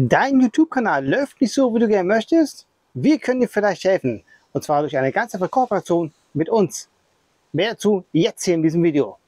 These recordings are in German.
Dein YouTube-Kanal läuft nicht so, wie du gerne möchtest? Wir können dir vielleicht helfen. Und zwar durch eine ganz einfache Kooperation mit uns. Mehr dazu jetzt hier in diesem Video.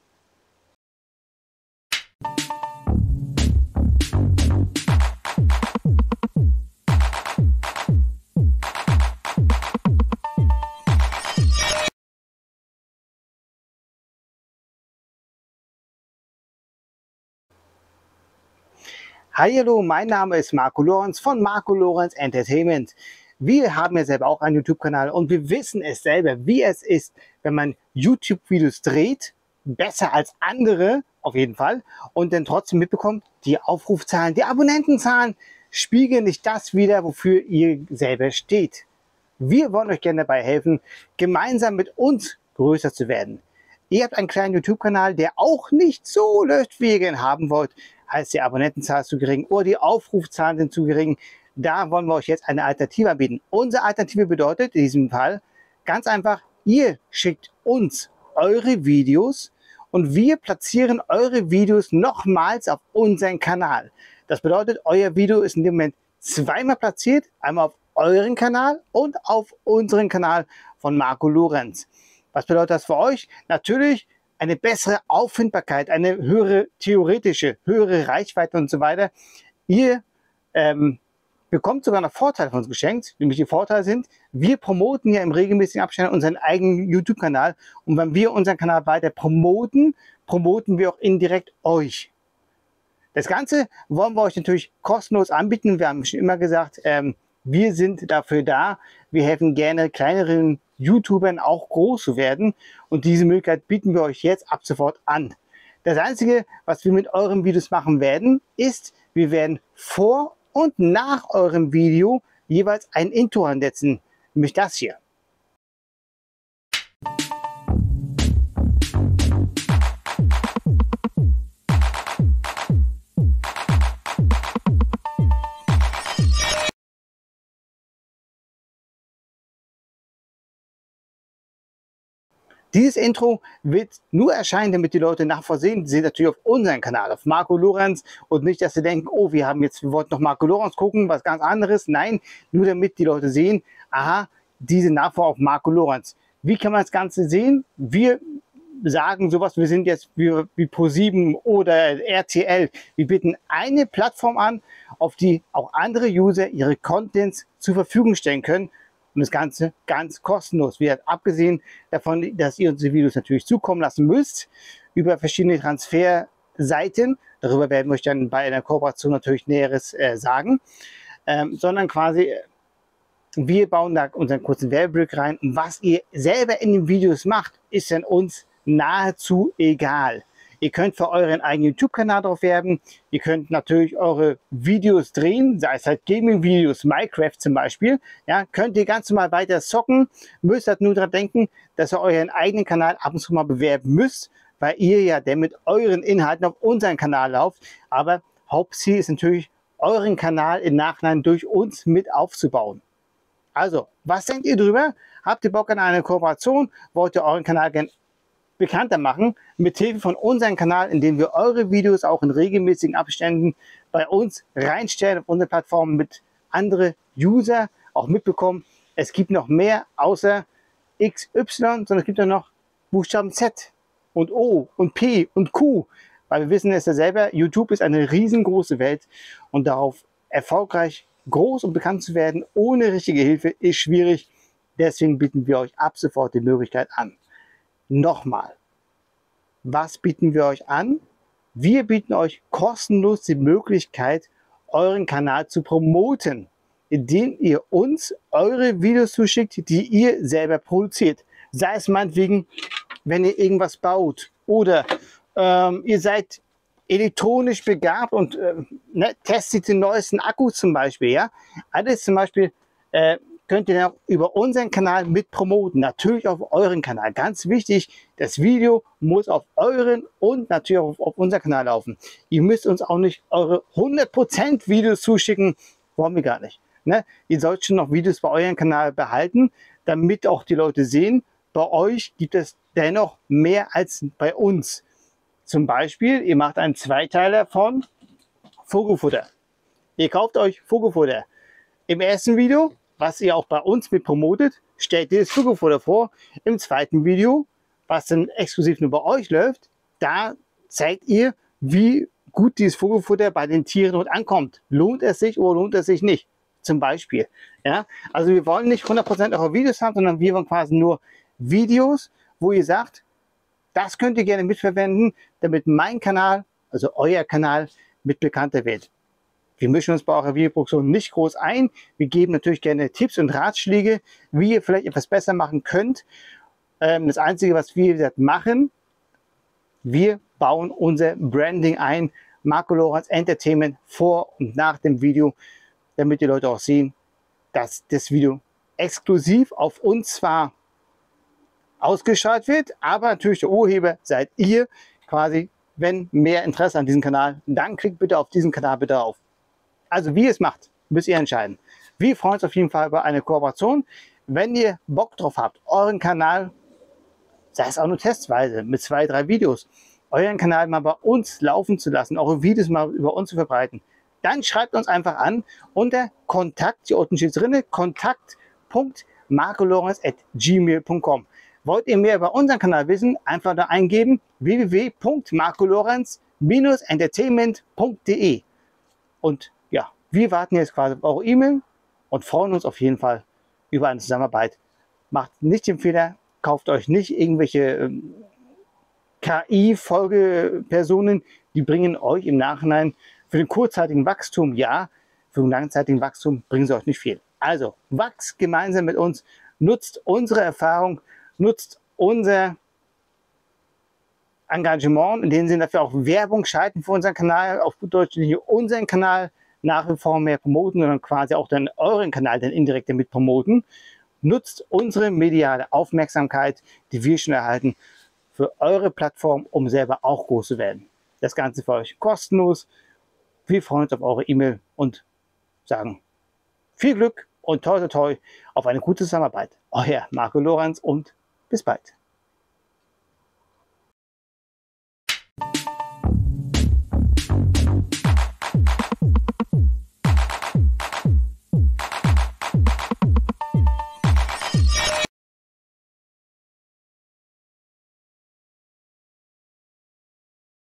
Hallo, mein Name ist Marco Lorenz von Marco Lorenz Entertainment. Wir haben ja selber auch einen YouTube-Kanal und wir wissen es selber, wie es ist, wenn man YouTube-Videos dreht, besser als andere auf jeden Fall, und dann trotzdem mitbekommt, die Aufrufzahlen, die Abonnentenzahlen spiegeln nicht das wieder, wofür ihr selber steht. Wir wollen euch gerne dabei helfen, gemeinsam mit uns größer zu werden. Ihr habt einen kleinen YouTube-Kanal, der auch nicht so läuft, wie ihr ihn haben wollt heißt die Abonnentenzahl ist zu gering oder die Aufrufzahlen sind zu gering. Da wollen wir euch jetzt eine Alternative anbieten. Unsere Alternative bedeutet in diesem Fall ganz einfach, ihr schickt uns eure Videos und wir platzieren eure Videos nochmals auf unseren Kanal. Das bedeutet, euer Video ist in dem Moment zweimal platziert, einmal auf euren Kanal und auf unseren Kanal von Marco Lorenz. Was bedeutet das für euch? Natürlich eine bessere Auffindbarkeit, eine höhere theoretische, höhere Reichweite und so weiter. Ihr ähm, bekommt sogar noch Vorteile von uns geschenkt, nämlich die Vorteile sind, wir promoten ja im regelmäßigen Abstand unseren eigenen YouTube-Kanal und wenn wir unseren Kanal weiter promoten, promoten wir auch indirekt euch. Das Ganze wollen wir euch natürlich kostenlos anbieten. Wir haben schon immer gesagt, ähm, wir sind dafür da. Wir helfen gerne kleineren YouTubern auch groß zu werden. Und diese Möglichkeit bieten wir euch jetzt ab sofort an. Das Einzige, was wir mit euren Videos machen werden, ist, wir werden vor und nach eurem Video jeweils ein Intro ansetzen. Nämlich das hier. Dieses Intro wird nur erscheinen, damit die Leute nachvorsehen. Sie sehen natürlich auf unseren Kanal, auf Marco Lorenz und nicht, dass sie denken, oh, wir haben jetzt, wir wollten noch Marco Lorenz gucken, was ganz anderes. Nein, nur damit die Leute sehen, aha, diese Nachfolge auf Marco Lorenz. Wie kann man das Ganze sehen? Wir sagen sowas, wir sind jetzt wie, wie Pro7 oder RTL. Wir bieten eine Plattform an, auf die auch andere User ihre Contents zur Verfügung stellen können und das Ganze ganz kostenlos wird. Abgesehen davon, dass ihr uns die Videos natürlich zukommen lassen müsst über verschiedene Transferseiten. Darüber werden wir euch dann bei einer Kooperation natürlich Näheres äh, sagen. Ähm, sondern quasi, wir bauen da unseren kurzen Werbeblick rein. Und was ihr selber in den Videos macht, ist dann uns nahezu egal. Ihr könnt für euren eigenen YouTube-Kanal drauf werben. Ihr könnt natürlich eure Videos drehen, sei es halt Gaming-Videos, Minecraft zum Beispiel. Ja, könnt ihr ganz normal weiter zocken. Müsst halt nur daran denken, dass ihr euren eigenen Kanal ab und zu mal bewerben müsst, weil ihr ja denn mit euren Inhalten auf unseren Kanal lauft. Aber Hauptziel ist natürlich, euren Kanal im Nachhinein durch uns mit aufzubauen. Also, was denkt ihr drüber? Habt ihr Bock an eine Kooperation? Wollt ihr euren Kanal gerne bekannter machen, mit Hilfe von unserem Kanal, in dem wir eure Videos auch in regelmäßigen Abständen bei uns reinstellen auf unsere Plattform mit andere User auch mitbekommen. Es gibt noch mehr außer XY, sondern es gibt auch noch Buchstaben Z und O und P und Q, weil wir wissen es ja selber, YouTube ist eine riesengroße Welt und darauf erfolgreich groß und bekannt zu werden ohne richtige Hilfe ist schwierig. Deswegen bieten wir euch ab sofort die Möglichkeit an. Nochmal, was bieten wir euch an? Wir bieten euch kostenlos die Möglichkeit, euren Kanal zu promoten, indem ihr uns eure Videos zuschickt, die ihr selber produziert. Sei es meinetwegen, wenn ihr irgendwas baut oder ähm, ihr seid elektronisch begabt und äh, ne, testet den neuesten Akku zum Beispiel. Ja? Alles zum Beispiel äh, könnt ihr auch über unseren Kanal mit promoten. Natürlich auf euren Kanal. Ganz wichtig, das Video muss auf euren und natürlich auf, auf unseren Kanal laufen. Ihr müsst uns auch nicht eure 100% Videos zuschicken. Wollen wir gar nicht. Ne? Ihr sollt schon noch Videos bei eurem Kanal behalten, damit auch die Leute sehen, bei euch gibt es dennoch mehr als bei uns. Zum Beispiel, ihr macht einen Zweiteiler von Vogelfutter. Ihr kauft euch Vogelfutter. Im ersten Video, was ihr auch bei uns mit promotet, stellt ihr das Vogelfutter vor. Im zweiten Video, was dann exklusiv nur bei euch läuft, da zeigt ihr, wie gut dieses Vogelfutter bei den Tieren dort ankommt. Lohnt es sich oder lohnt es sich nicht? Zum Beispiel. Ja? Also wir wollen nicht 100% eure Videos haben, sondern wir wollen quasi nur Videos, wo ihr sagt, das könnt ihr gerne mitverwenden, damit mein Kanal, also euer Kanal, mit bekannter wird. Wir mischen uns bei eurer Videoproduktion nicht groß ein. Wir geben natürlich gerne Tipps und Ratschläge, wie ihr vielleicht etwas besser machen könnt. Ähm, das Einzige, was wir machen, wir bauen unser Branding ein, Marco Lorenz Entertainment vor und nach dem Video, damit die Leute auch sehen, dass das Video exklusiv auf uns zwar ausgestrahlt wird, aber natürlich der Urheber seid ihr quasi, wenn mehr Interesse an diesem Kanal, dann klickt bitte auf diesen Kanal bitte auf. Also wie ihr es macht, müsst ihr entscheiden. Wir freuen uns auf jeden Fall über eine Kooperation. Wenn ihr Bock drauf habt, euren Kanal, sei es auch nur testweise, mit zwei, drei Videos, euren Kanal mal bei uns laufen zu lassen, eure Videos mal über uns zu verbreiten, dann schreibt uns einfach an unter Kontakt, hier unten steht drin, kontakt.marcolorenz.gmail.com. Wollt ihr mehr über unseren Kanal wissen? Einfach da eingeben www.marcolorenz-entertainment.de Und ja, wir warten jetzt quasi auf eure E-Mail und freuen uns auf jeden Fall über eine Zusammenarbeit. Macht nicht den Fehler, kauft euch nicht irgendwelche ähm, KI-Folgepersonen, die bringen euch im Nachhinein für den kurzzeitigen Wachstum ja, für den langzeitigen Wachstum bringen sie euch nicht viel. Also wachst gemeinsam mit uns, nutzt unsere Erfahrung, nutzt unser Engagement, in dem Sinne, dass wir auch Werbung schalten für unseren Kanal, auf gut Deutsch unseren Kanal nach wie vor mehr promoten, sondern quasi auch dann euren Kanal dann indirekt damit promoten. Nutzt unsere mediale Aufmerksamkeit, die wir schon erhalten, für eure Plattform, um selber auch groß zu werden. Das Ganze für euch kostenlos. Wir freuen uns auf eure E-Mail und sagen viel Glück und toi toi toi auf eine gute Zusammenarbeit. Euer Marco Lorenz und bis bald.